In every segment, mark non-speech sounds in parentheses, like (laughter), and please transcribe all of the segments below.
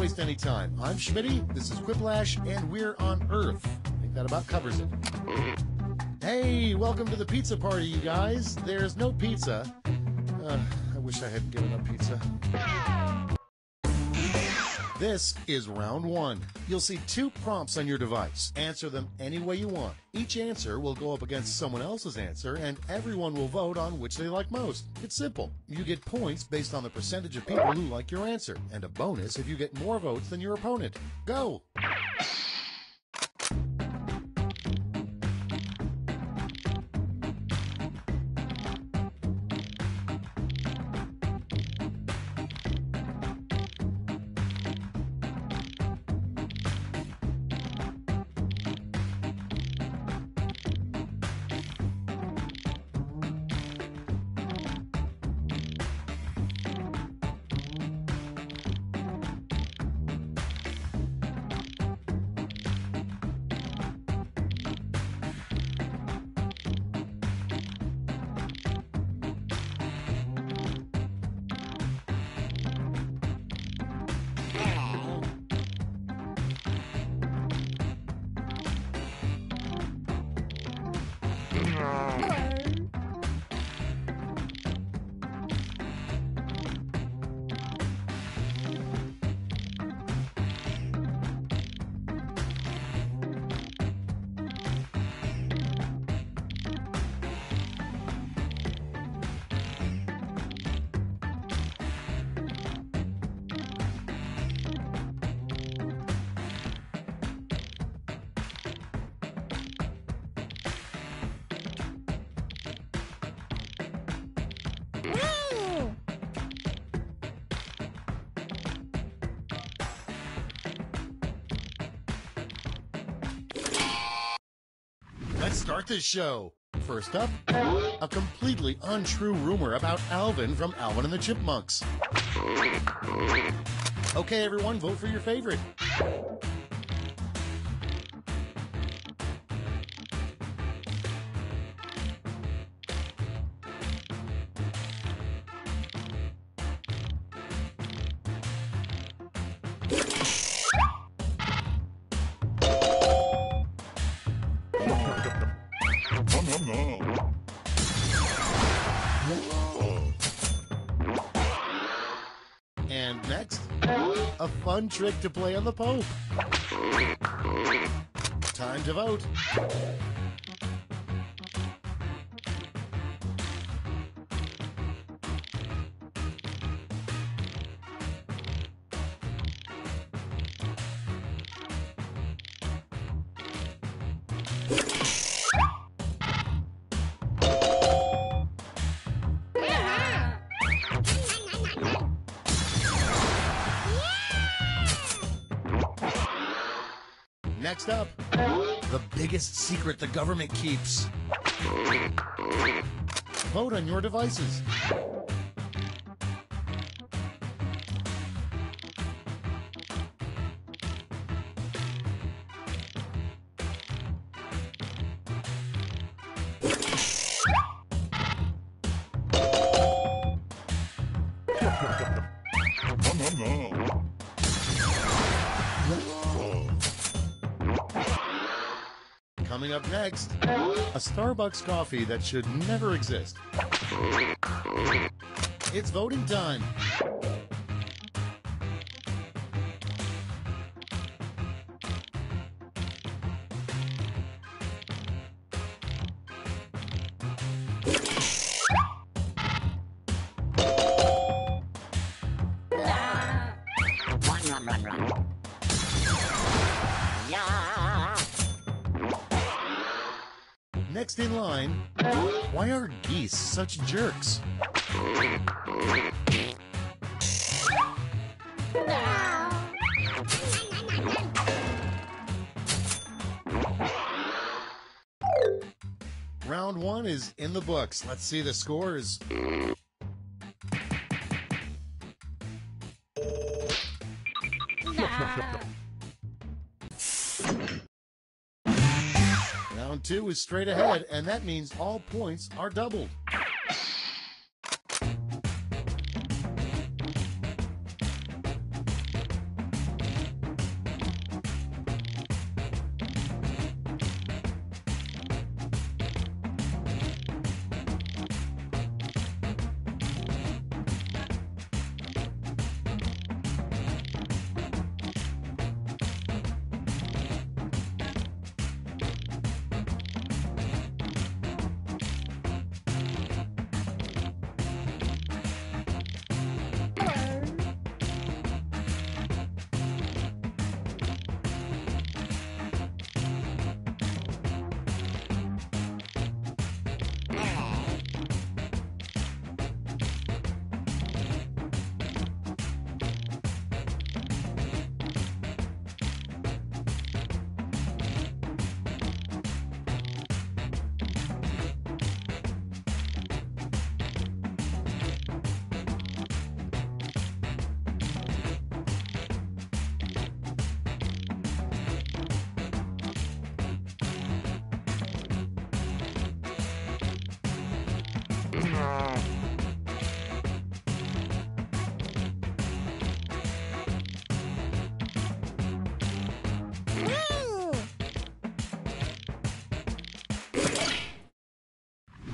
waste any time. I'm Schmitty, this is Quiplash, and we're on Earth. I think that about covers it. Hey, welcome to the pizza party, you guys. There's no pizza. Uh, I wish I hadn't given up pizza. This is round one. You'll see two prompts on your device. Answer them any way you want. Each answer will go up against someone else's answer, and everyone will vote on which they like most. It's simple. You get points based on the percentage of people who like your answer, and a bonus if you get more votes than your opponent. Go! Yeah. Let's start this show. First up, a completely untrue rumor about Alvin from Alvin and the Chipmunks. Okay, everyone, vote for your favorite. And next, a fun trick to play on the Pope. Time to vote. Biggest secret the government keeps. Vote on your devices. Next, a Starbucks coffee that should never exist. It's voting time. In line, why are geese such jerks? Round one is in the books. Let's see the scores. (laughs) Round two is straight ahead, and that means all points are doubled.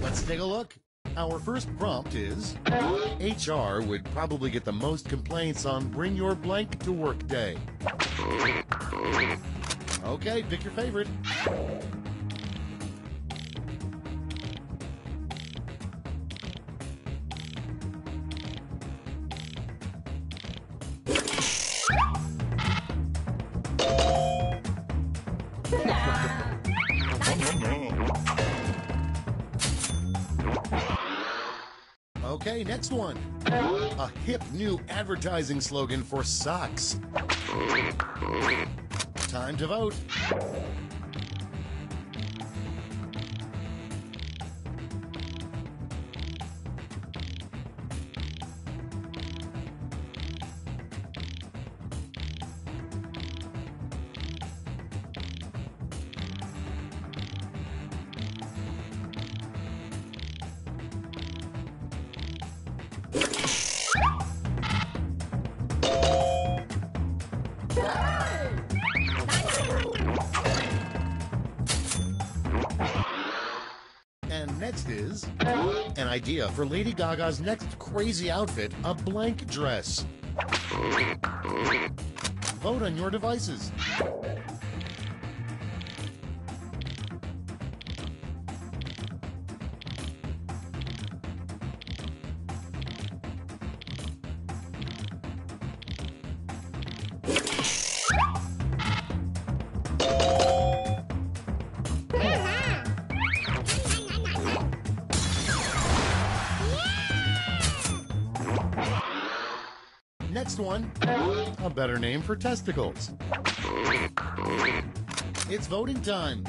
Let's take a look. Our first prompt is HR would probably get the most complaints on Bring Your Blank to Work Day. Okay, pick your favorite. Okay, next one. A hip new advertising slogan for socks. Time to vote. Is an idea for Lady Gaga's next crazy outfit, a blank dress. Vote on your devices. Next one, a better name for testicles. It's voting time.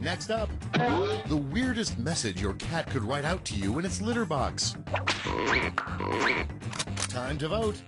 Next up, the weirdest message your cat could write out to you in its litter box. Time to vote.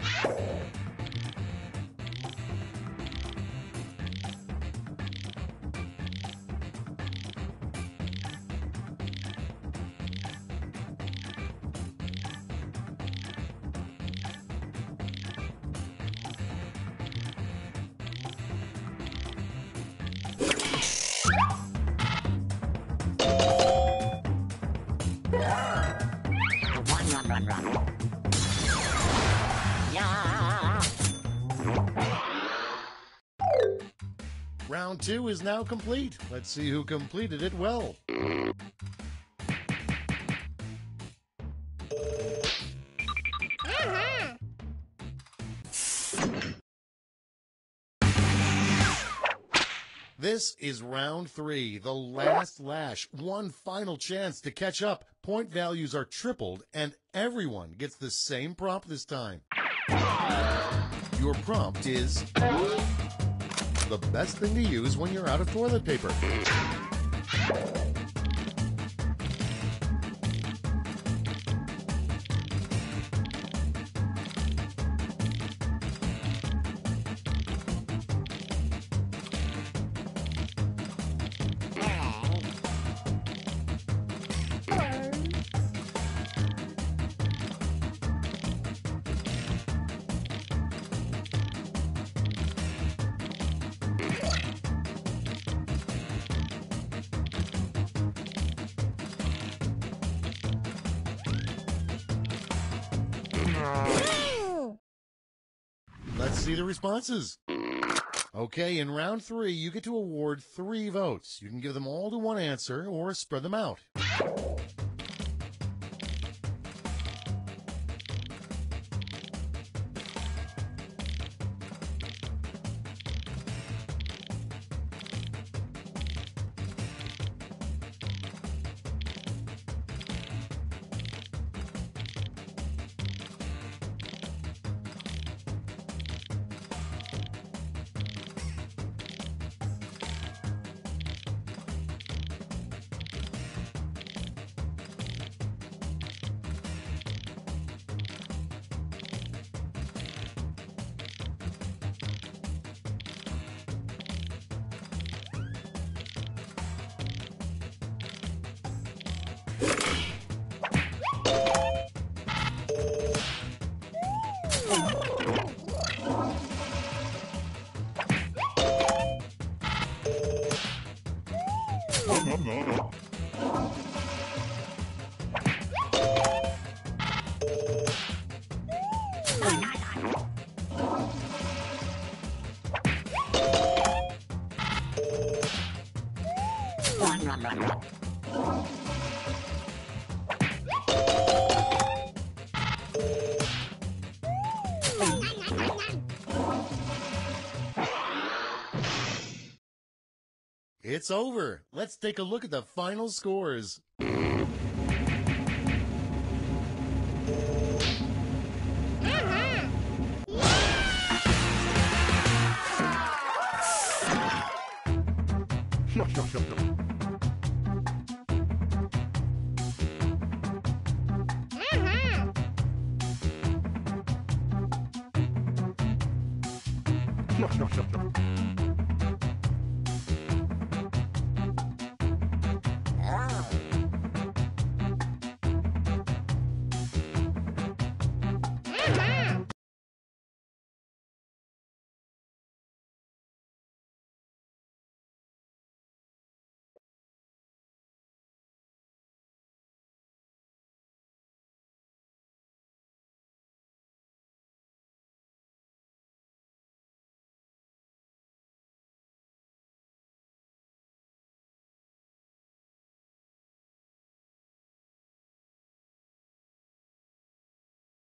Run, run, run. Yeah. Round two is now complete. Let's see who completed it well. This is round three, the last lash. One final chance to catch up. Point values are tripled, and everyone gets the same prompt this time. Your prompt is the best thing to use when you're out of toilet paper. See the responses. Okay, in round three, you get to award three votes. You can give them all to one answer or spread them out. It's over. Let's take a look at the final scores. Chao.